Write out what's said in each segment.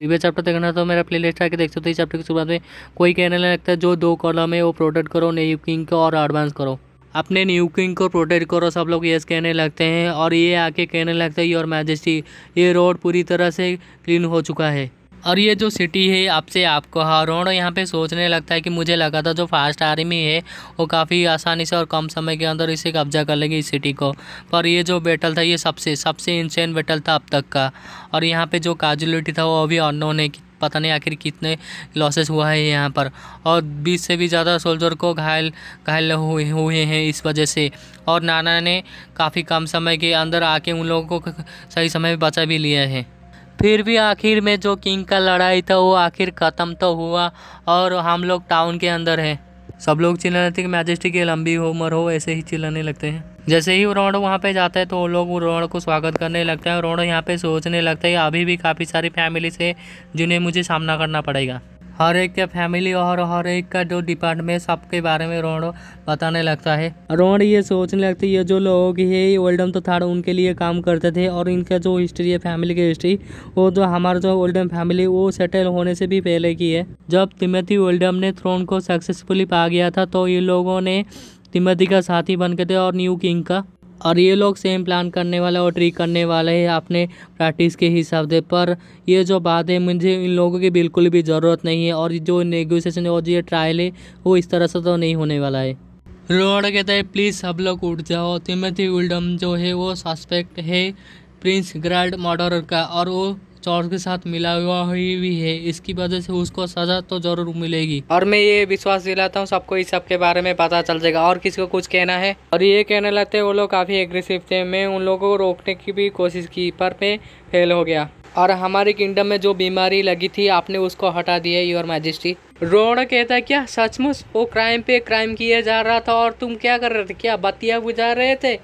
Previous chapter देखना तो मेरा प्ले लिस्ट आके देख सकते हो चैप्टर की शुरुआत में कोई कहने लगता है जो दो कॉलम है, वो प्रोटेक्ट करो न्यू किंग को और एडवांस करो। अपने न्यू किंग को प्रोटेक्ट करो, सब लोग यस कहने लगते हैं और ये आके कहने लगता है योर मैजेस्टी ये रोड पूरी तरह से क्लीन हो चुका है। और ये जो सिटी है, आपसे आपको हरोड़ यहाँ पे सोचने लगता है कि मुझे लगा था जो फास्ट आर्मी है, वो काफ़ी आसानी से और कम समय के अंदर इसे कब्जा कर लेगी इस सिटी को। पर ये जो बैटल था, ये सबसे सबसे इंसेंट बैटल था अब तक का। और यहाँ पे जो काजुलिटी था, वो अभी अननोन है पता नहीं आखिर कितने लॉसेस हुआ है यहाँ पर। और बीस से भी ज़्यादा सोल्जर को घायल घायल हुए हुए हैं इस वजह से। और नाना ने काफ़ी कम समय के अंदर आके उन लोगों को सही समय में बचा भी लिया है। फिर भी आखिर में जो किंग का लड़ाई था, वो आखिर ख़त्म तो हुआ और हम लोग टाउन के अंदर हैं। सब लोग चिल्लाने थे कि मैजेस्टी की लंबी उम्र हो, ऐसे ही चिल्लाने लगते हैं। जैसे ही रोड वहाँ पे जाता है तो वो लोग रोड को स्वागत करने लगते हैं रोड यहाँ पे सोचने लगता है अभी भी काफ़ी सारी फैमिली से जिन्हें मुझे सामना करना पड़ेगा। हर एक का फैमिली और हर एक का जो डिपार्टमेंट सबके बारे में रोड बताने लगता है। रोड ये सोचने लगती है जो लोग है ओल्डम तो था उनके लिए काम करते थे और इनका जो हिस्ट्री है फैमिली की हिस्ट्री वो जो हमारा जो ओल्डम फैमिली वो सेटल होने से भी पहले की है। जब तिमती ओल्डम ने थ्रोन को सक्सेसफुली पा गया था तो ये लोगों ने तिमती का साथी बन के थे और न्यू किंग का। और ये लोग सेम प्लान करने वाले और ट्रिक करने वाले हैं अपने प्रैक्टिस के हिसाब से। पर ये जो बात है, मुझे इन लोगों की बिल्कुल भी ज़रूरत नहीं है और जो नेगोशिएशन और जो ये ट्रायल है, वो इस तरह से तो नहीं होने वाला है। रोड कहते हैं प्लीज़ सब लोग उठ जाओ। तिमथी उल्डम जो है, वो सस्पेक्ट है प्रिंस ग्रैंड मॉडर का और वो चौर के साथ मिला हुआ हुई भी है। इसकी वजह से उसको सजा तो ज़रूर मिलेगी। और मैं ये विश्वास दिलाता हूँ, सबको इस सब के बारे में पता चल जाएगा। और किसी को कुछ कहना है? और ये कहने लगते वो लोग काफ़ी एग्रेसिव थे। मैं उन लोगों को रोकने की भी कोशिश की, पर मैं फेल हो गया। और हमारे किंगडम में जो बीमारी लगी थी, आपने उसको हटा दिया योर मैजेस्टी रोड कहता क्या सचमुच? वो क्राइम पे क्राइम किया जा रहा था और तुम क्या कर रहे थे? क्या बत्तियाँ बुझा रहे थे?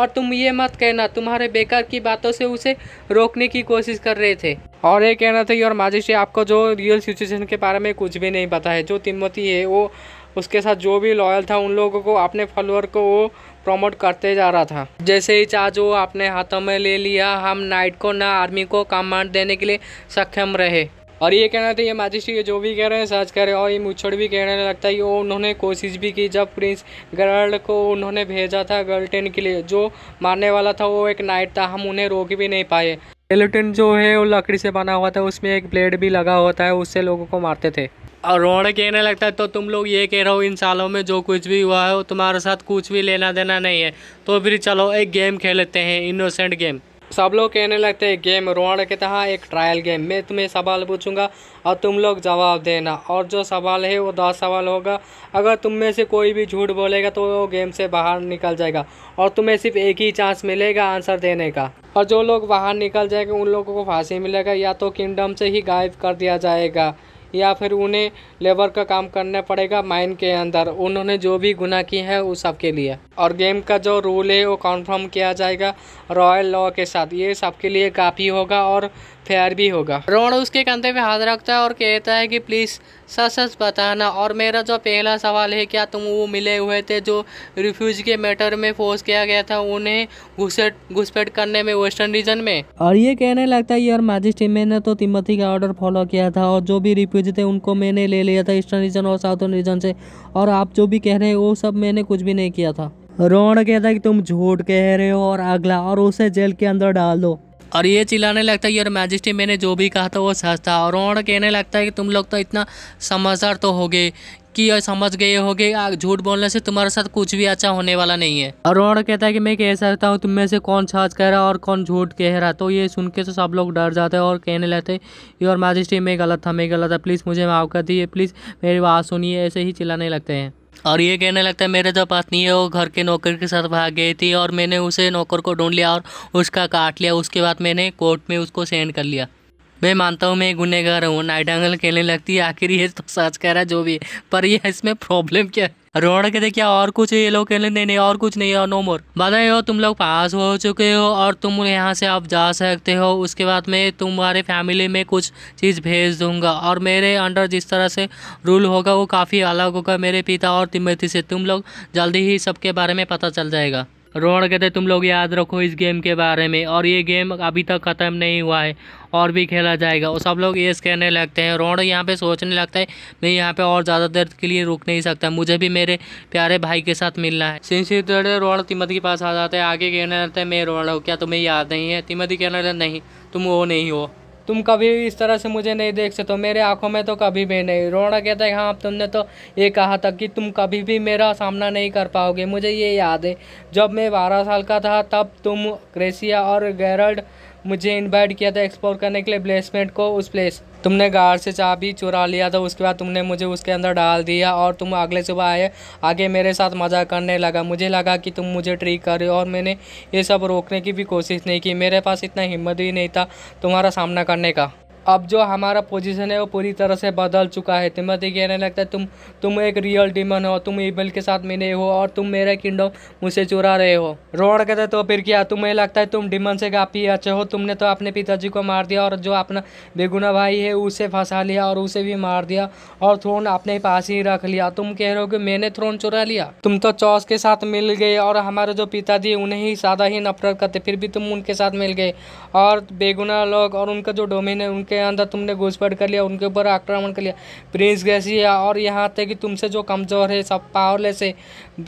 और तुम ये मत कहना, तुम्हारे बेकार की बातों से उसे रोकने की कोशिश कर रहे थे। और ये कहना था और माजिस्ट्रेट आपको जो रियल सिचुएशन के बारे में कुछ भी नहीं पता है, जो तिम्मती है, वो उसके साथ जो भी लॉयल था, उन लोगों को, अपने फॉलोअर को वो प्रमोट करते जा रहा था। जैसे ही चार्ज वो अपने हाथों में ले लिया, हम नाइट को ना आर्मी को कमांड देने के लिए सक्षम रहे। और ये कहना था ये मैजिस्ट्रेट जो भी कह रहे हैं सच हैं और ये मुछड़ भी कहने लगता है वो उन्होंने कोशिश भी की जब प्रिंस गर्ल को उन्होंने भेजा था गर्लटेन के लिए जो मारने वाला था वो एक नाइट था हम उन्हें रोक भी नहीं पाए। स्केलेटन जो है वो लकड़ी से बना हुआ था उसमें एक ब्लेड भी लगा होता है उससे लोगों को मारते थे। और रोड कहने लगता है तो तुम लोग ये कह रहे हो इन सालों में जो कुछ भी हुआ है वो तुम्हारे साथ कुछ भी लेना देना नहीं है। तो फिर चलो एक गेम खेल लेते हैं इनोसेंट गेम सब लोग कहने लगते हैं, गेम रोड के तह एक ट्रायल गेम, मैं तुम्हें सवाल पूछूँगा और तुम लोग जवाब देना। और जो सवाल है वो दस सवाल होगा। अगर तुम में से कोई भी झूठ बोलेगा तो वो गेम से बाहर निकल जाएगा और तुम्हें सिर्फ़ एक ही चांस मिलेगा आंसर देने का। और जो लोग बाहर निकल जाएँगे उन लोगों को फांसी मिलेगा या तो किंगडम से ही गायब कर दिया जाएगा। या फिर उन्हें लेबर का काम करना पड़ेगा माइन के अंदर। उन्होंने जो भी गुना की है उस सब के लिए। और गेम का जो रूल है, वो कन्फर्म किया जाएगा रॉयल लॉ के साथ। ये सबके लिए काफ़ी होगा और फेयर भी होगा। रोड उसके कंधे पे हाथ रखता है और कहता है कि, प्लीज़ सच सच बताना। और मेरा जो पहला सवाल है, क्या तुम वो मिले हुए थे जो रिफ्यूज के मैटर में फोर्स किया गया था उन्हें घुसेट, घुसपैठ करने में, वेस्टर्न रीजन में? और ये कहने लगता है, यार, मैजिस्ट्रेट, मैंने तो तिम्मती का ऑर्डर फॉलो किया था और जो भी रिफ्यूज थे, उनको मैंने ले लिया था ईस्टर्न रीजन और साउथर्न रीजन से। और आप जो भी कह रहे हैं, वो सब मैंने कुछ भी नहीं किया था। रोड कहता है कि, तुम झूठ कह रहे हो और अगला, और उसे जेल के अंदर डाल दो। और ये चिल्लाने लगता है कि यार मैजिस्ट्रेट मैंने जो भी कहा था वो सच था। और रोड कहने लगता है कि, तुम लोग तो इतना समझदार तो हो गए कि समझ गए होगे झूठ बोलने से तुम्हारे साथ कुछ भी अच्छा होने वाला नहीं है। और रोड कहता है कि, मैं कह सकता हूँ, तुम में से कौन सच कह रहा और कौन झूठ कह रहा तो ये सुन के तो सब लोग डर जाते हैं और कहने लगते योर मैजिस्ट्रेट, मैं गलत था, मैं गलत था। प्लीज़ मुझे माफ़ कर दिए प्लीज़ मेरी बात सुनिए। ऐसे ही चिल्लाने लगते हैं। और ये कहने लगता है, मेरे जो पत्नी है, वो घर के नौकर के साथ भाग गई थी और मैंने उसे नौकर को ढूंढ लिया और उसका काट लिया। उसके बाद मैंने कोर्ट में उसको सेंड कर लिया। मैं मानता हूँ, मैं गुनहगार हूँ। नाइट एंगल कहने लगती है, आखिर ये तो सच कह रहा है, जो भी है। पर यह इसमें प्रॉब्लम क्या है? रोड के देखिए, और कुछ ये लोग नहीं नहीं, और कुछ नहीं है नो मोर बधाई हो, तुम लोग पास हो चुके हो, और तुम यहाँ से आप जा सकते हो। उसके बाद में तुम्हारे फैमिली में कुछ चीज़ भेज दूँगा। और मेरे अंडर जिस तरह से रूल होगा, वो काफ़ी अलग होगा मेरे पिता और तिमती से। तुम लोग जल्दी ही सबके बारे में पता चल जाएगा। रोहन कहते, तुम लोग याद रखो इस गेम के बारे में, और ये गेम अभी तक ख़त्म नहीं हुआ है, और भी खेला जाएगा। और सब लोग ये कहने लगते हैं। रोहन यहाँ पे सोचने लगता है, मैं यहाँ पे और ज़्यादा देर के लिए रुक नहीं सकता, मुझे भी मेरे प्यारे भाई के साथ मिलना है। सिंसी रोहन तिमती के पास आ जाते हैं, आगे कहने लगते हैं, मैं हूँ, क्या तुम्हें याद नहीं है? तिमती कहने लगता नहीं, तुम वो नहीं हो। तुम कभी भी इस तरह से मुझे नहीं देख सकते, मेरे आँखों में तो कभी भी नहीं। रोना कहता है हाँ तुमने तो ये कहा था कि तुम कभी भी मेरा सामना नहीं कर पाओगे। मुझे ये याद है, जब मैं बारह साल का था, तब तुम क्रेसिया और गैरल्ड मुझे इनवाइट किया था एक्सप्लोर करने के लिए प्लेसमेंट को उस प्लेस तुमने गार्ड से चाबी चुरा लिया था, उसके बाद तुमने मुझे उसके अंदर डाल दिया और तुम अगले सुबह आए। आगे मेरे साथ मज़ा करने लगा। मुझे लगा कि तुम मुझे ट्रीक कर रहे हो और मैंने ये सब रोकने की भी कोशिश नहीं की। मेरे पास इतना हिम्मत ही नहीं था तुम्हारा सामना करने का। अब जो हमारा पोजीशन है, वो पूरी तरह से बदल चुका है। तिमती कहने लगता है, तुम तुम एक रियल डिमन हो, तुम ईबल के साथ मिले हो और तुम मेरा किंगडम मुझसे चुरा रहे हो। रोड कहते तो फिर क्या, तुम्हें लगता है तुम डिमन से काफ़ी अच्छे हो? तुमने तो अपने पिताजी को मार दिया और जो अपना बेगुना भाई है, उसे फंसा लिया और उसे भी मार दिया और थ्रोन अपने पास ही रख लिया। तुम कह रहे हो कि मैंने थ्रोन चुरा लिया? तुम तो चौस के साथ मिल गए और हमारे जो पिताजी उन्हें ही सादा ही नफरत करते, फिर भी तुम उनके साथ मिल गए। और बेगुना लोग और उनका जो डोमेन है, उनके के अंदर तुमने घुसपैठ कर लिया, उनके ऊपर आक्रमण कर लिया। प्रिंस गैसिया और यहाँ तक कि तुमसे जो कमज़ोर है, सब पावरलेस है।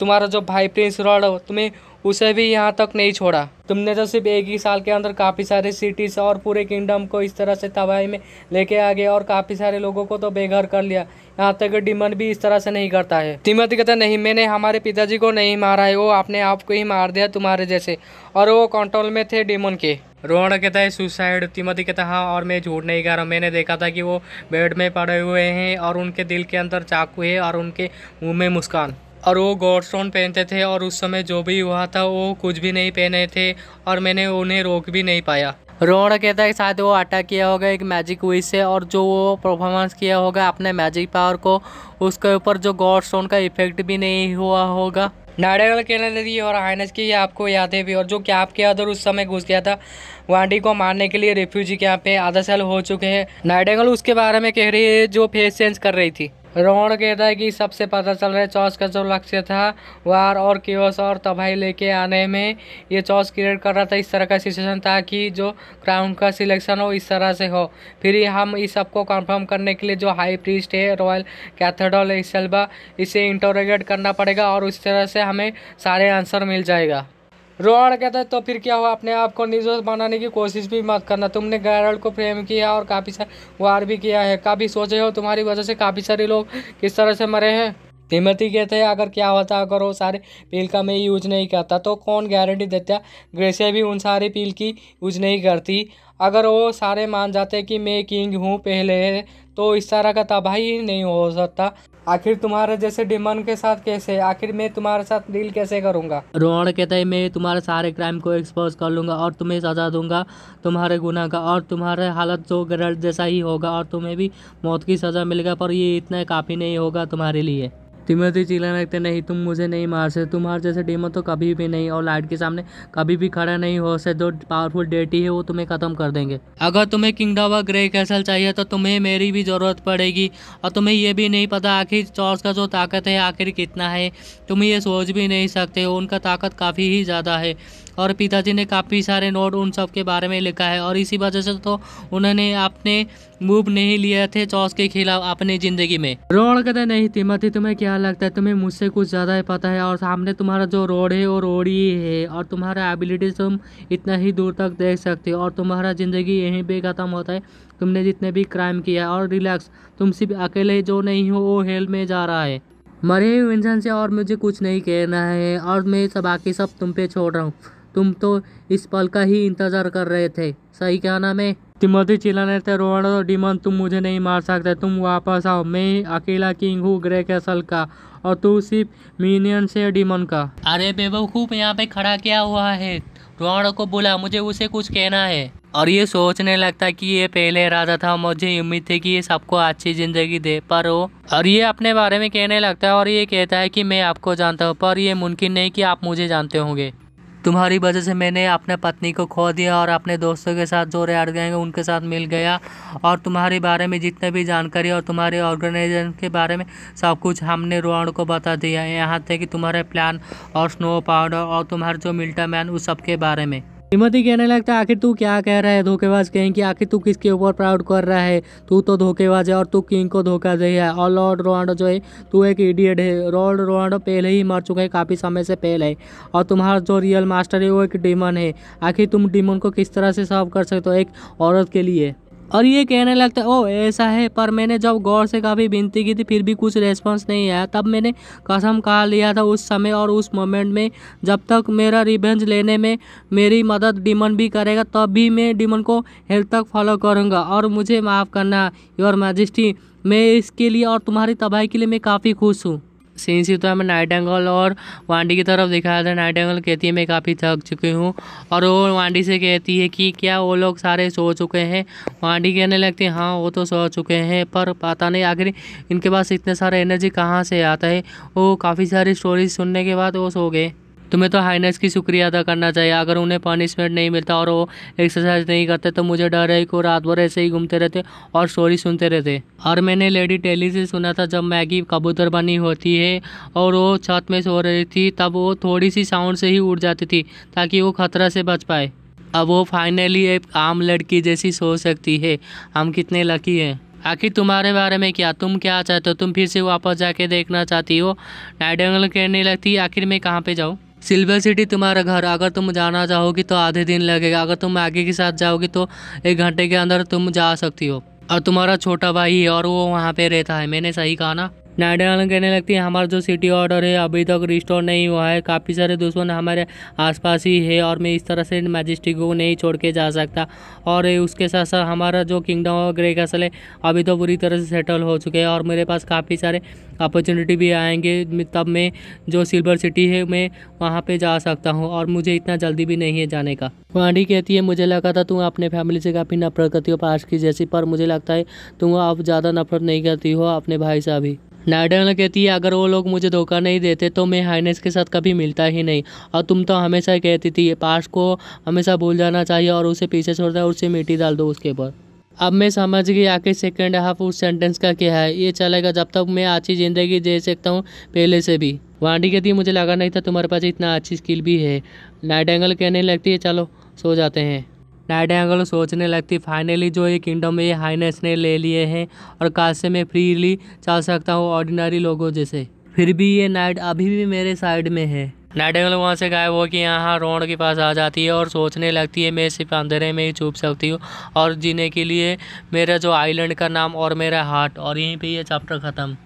तुम्हारा जो भाई प्रिंस रॉड तुम्हें उसे भी यहाँ तक नहीं छोड़ा। तुमने तो सिर्फ़ एक ही साल के अंदर काफ़ी सारे सिटीज़ और पूरे किंगडम को इस तरह से तबाही में लेके आ गए और काफ़ी सारे लोगों को तो बेघर कर लिया। यहाँ तक डिमन भी इस तरह से नहीं करता है। तिमत कहता, नहीं, मैंने हमारे पिताजी को नहीं मारा है। वो अपने आप को ही मार दिया तुम्हारे जैसे। और वो कंट्रोल में थे डिमन के। रोहन कहता है सुसाइड तिमती कहता हाँ और मैं झूठ नहीं कह रहा मैंने देखा था कि वो बेड में पड़े हुए हैं और उनके दिल के अंदर चाकू है और उनके मुँह में मुस्कान। और वो गॉड स्टोन पहनते थे और उस समय जो भी हुआ था वो कुछ भी नहीं पहने थे और मैंने उन्हें रोक भी नहीं पाया। रोड कहता है कि शायद वो अटैक किया होगा एक मैजिक विश से और जो वो परफॉर्मेंस किया होगा अपने मैजिक पावर को उसके ऊपर जो गॉड स्टोन का इफ़ेक्ट भी नहीं हुआ होगा। नाडेगल कहने लगी और हाइनस की आपको यादें भी और जो कैप के अंदर उस समय घुस गया था वांडी को मारने के लिए रेफ्यूजी कैंप पे आधा साल हो चुके हैं। नाइडेगल उसके बारे में कह रही है जो फेस चेंज कर रही थी। रोहन कहता है कि सबसे पता चल रहा है, चौस का जो लक्ष्य था वार और क्योस और तबाही लेके आने में ये चौस क्रिएट कर रहा था। इस तरह का सिचुएशन था कि जो क्राउन का सिलेक्शन हो, इस तरह से हो। फिर हम इस सबको कंफर्म करने के लिए जो हाई प्रीस्ट है रॉयल कैथेड्रल सेल्बा इसे इंटोरोगेट करना पड़ेगा और उस तरह से हमें सारे आंसर मिल जाएगा। रोहन कहता है तो फिर क्या हुआ? अपने आप को निर्दोष बनाने की कोशिश भी मत करना। तुमने गैरल्ड को प्रेम किया और काफ़ी सारे वार भी किया है। काफ़ी सोचे हो तुम्हारी वजह से काफ़ी सारे लोग किस तरह से मरे हैं? तिमती कहते हैं, अगर क्या होता, अगर वो सारे पील का मैं यूज़ नहीं करता तो कौन गारंटी देता? ग्रेसिया भी उन सारे पील की यूज़ नहीं करती। अगर वो सारे मान जाते कि मैं किंग हूँ पहले तो इस तरह का तबाही नहीं हो सकता। आखिर तुम्हारे जैसे डिमन के साथ कैसे? आखिर मैं तुम्हारे साथ डील कैसे करूँगा? रोहन कहता है, मैं तुम्हारे सारे क्राइम को एक्सपोज कर लूँगा और तुम्हें सजा दूँगा, तुम्हारे गुना का और तुम्हारे हालत जो गरल जैसा ही होगा और तुम्हें भी मौत की सज़ा मिलेगा, पर ये इतना काफ़ी नहीं होगा तुम्हारे लिए। तिमोथी चिल्लाने लगते नहीं, तुम मुझे नहीं मार सकते। तुम्हारे जैसे डेमो तो कभी भी नहीं और लाइट के सामने कभी भी खड़ा नहीं हो सकते। जो पावरफुल डेटी है, वो तुम्हें खत्म कर देंगे। अगर तुम्हें किंगडम ऑफ़ ग्रे कैसल चाहिए तो तुम्हें मेरी भी ज़रूरत पड़ेगी। और तुम्हें ये भी नहीं पता आखिर चौर्स का जो ताकत है, आखिर कितना है। तुम ये सोच भी नहीं सकते उनका ताकत काफ़ी ही ज़्यादा है। और पिताजी ने काफ़ी सारे नोट उन सब के बारे में लिखा है। और इसी वजह से तो उन्होंने अपने मूव नहीं लिए थे चौस के खिलाफ अपनी ज़िंदगी में। रोड कहते नहीं तिमती तुम्हें क्या लगता है? तुम्हें मुझसे कुछ ज़्यादा ही पता है और सामने तुम्हारा जो रोड है, वो रोड ही है और तुम्हारा एबिलिटी तुम इतना ही दूर तक देख सकते हो और तुम्हारा ज़िंदगी यहीं पर ख़त्म होता है। तुमने जितने भी क्राइम किया और रिलैक्स तुम सिर्फ़ अकेले जो नहीं हो, वो हेल में जा रहा है। मरे हुए इंसान से और मुझे कुछ नहीं कहना है और मैं सब बाकी सब तुम पे छोड़ रहा हूँ। तुम तो इस पल का ही इंतज़ार कर रहे थे। सही क्या नाम है? तिमोथी चिल्लाने थे रोहन और डिमन तुम मुझे नहीं मार सकते। तुम वापस आओ। मैं अकेला किंग हूँ ग्रे कैसल का, और तू सिर्फ़ मीनियन से डिमन का। अरे बेवकूफ़, यहाँ पे खड़ा किया हुआ है? रोहन को बोला, मुझे उसे कुछ कहना है। और ये सोचने लगता कि ये पहले राजा था। मुझे उम्मीद थी कि ये सबको अच्छी ज़िंदगी दे, पर वो और ये अपने बारे में कहने लगता है और ये कहता है कि मैं आपको जानता हूँ, पर ये मुमकिन नहीं कि आप मुझे जानते होंगे। तुम्हारी वजह से मैंने अपने पत्नी को खो दिया और अपने दोस्तों के साथ जो रेड गैंग उनके साथ मिल गया। और तुम्हारे बारे में जितने भी जानकारी और तुम्हारे ऑर्गेनाइजेशन के बारे में, सब कुछ हमने रोहन को बता दिया यहाँ तक कि तुम्हारे प्लान और स्नो पाउडर और तुम्हारे जो मिल्टा मैन, उस सब के बारे में। हिम्मती कहने लगता है, आखिर तू क्या कह रहा है? धोखेबाज कहें कि आखिर तू किसके ऊपर प्राउड कर रहा है? तू तो धोखेबाज है और तू किंग को धोखा दे है। और लॉर्ड रोनाल्डो जो है, तू एक इडियट है। लॉर्ड रोनाल्डो पहले ही मर चुका है, काफ़ी समय से पहले। और तुम्हारा जो रियल मास्टर है, वो एक डीमन है। आखिर तुम डीमन को किस तरह से सर्व कर सकते हो एक औरत के लिए? और ये कहने लगता है ओ ऐसा है। पर मैंने जब गौर से काफ़ी विनती की थी, फिर भी कुछ रेस्पॉन्स नहीं आया। तब मैंने कसम कहा लिया था उस समय और उस मोमेंट में, जब तक मेरा रिवेंज लेने में मेरी मदद डिमन भी करेगा, तब भी मैं डिमन को हेल्थ तक फॉलो करूँगा। और मुझे माफ़ करना योर मैजिस्ट्री मैं इसके लिए और तुम्हारी तबाही के लिए मैं काफ़ी खुश हूँ। सीन सी तो हमें नाइट एंगल और वांडी की तरफ़ दिखाया था। नाइट एंगल कहती है, मैं काफ़ी थक चुकी हूँ। और वो वांडी से कहती है कि, क्या वो लोग सारे सो चुके हैं? वांडी कहने लगती है हाँ वो तो सो चुके हैं, पर पता नहीं आखिर इनके पास इतने सारे एनर्जी कहाँ से आता है? वो काफ़ी सारी स्टोरीज सुनने के बाद वो सो गए। तुम्हें तो हाइनेस की शुक्रिया अदा करना चाहिए। अगर उन्हें पनिशमेंट नहीं मिलता और वो एक्सरसाइज नहीं करते तो मुझे डर है कि वो रात भर ऐसे ही घूमते रहते और स्टोरी सुनते रहते। और मैंने लेडी टेली से सुना था, जब मैगी कबूतर बनी होती है और वो छत में सो रही थी, तब वो थोड़ी सी साउंड से ही उड़ जाती थी ताकि वो खतरा से बच पाए। अब वो फाइनली एक आम लड़की जैसी सो सकती है। हम कितने लकी हैं। आखिर तुम्हारे बारे में क्या? तुम क्या चाहते हो? तुम फिर से वापस जाके देखना चाहती हो? नाइडेंगल कहने लगती, आखिर मैं कहाँ पे जाऊँ? सिल्वर सिटी तुम्हारा घर, अगर तुम जाना चाहोगी तो आधे दिन लगेगा, अगर तुम आगे के साथ जाओगी तो एक घंटे के अंदर तुम जा सकती हो। और तुम्हारा छोटा भाई है और वो वहाँ पे रहता है, मैंने सही कहा ना? नाइडल कहने लगती है, हमारा जो सिटी ऑर्डर है, अभी तक रिस्टोर नहीं हुआ है। काफ़ी सारे दुश्मन हमारे आसपास ही है और मैं इस तरह से मैजिस्टिक को नहीं छोड़ के जा सकता। और उसके साथ साथ हमारा जो किंगडम ऑफ़ ग्रे कैसल है, अभी तो पूरी तरह से सेटल हो चुके हैं और मेरे पास काफ़ी सारे अपॉर्चुनिटी भी आएँगे। तब मैं जो सिल्वर सिटी है, मैं वहाँ पर जा सकता हूँ और मुझे इतना जल्दी भी नहीं है जाने का। वाणी कहती है, मुझे लगा था तुम अपने फैमिली से काफ़ी नफरत करती हो, पास की जैसी, पर मुझे लगता है तुम अब ज़्यादा नफरत नहीं करती हो अपने भाई से अभी नायडा कहती है, अगर वो लोग मुझे धोखा नहीं देते तो मैं हाइनेस के साथ कभी मिलता ही नहीं। और तुम तो हमेशा कहती थी, पास को हमेशा भूल जाना चाहिए और उसे पीछे छोड़ दो उसे मिट्टी डाल दो उसके ऊपर। अब मैं समझ गई, आखिर सेकेंड हाफ़ उस सेंटेंस का क्या है। ये चलेगा जब तक मैं अच्छी ज़िंदगी जी सकता हूँ, पहले से भी। वांडी कहती है, मुझे लगा नहीं था तुम्हारे पास इतना अच्छी स्किल भी है। नाइट एंगल कहने लगती है, चलो, सो जाते हैं। नाइट एंगल सोचने लगती, फाइनली जो ये किंगडम ये हाइनेस ने ले लिए हैं और काश से मैं फ्रीली चल सकता हूँ ऑर्डिनरी लोगों जैसे। फिर भी ये नाइट अभी भी मेरे साइड में है। नाइट एंगल वहाँ से गायब हो कि यहाँ रोड के पास आ जाती है और सोचने लगती है, मैं सिर्फ़ अंधेरे में ही छुप सकती हूँ और जीने के लिए मेरा जो आइलैंड का नाम और मेरा हार्ट और यहीं पे ये चैप्टर ख़त्म।